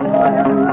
Lord.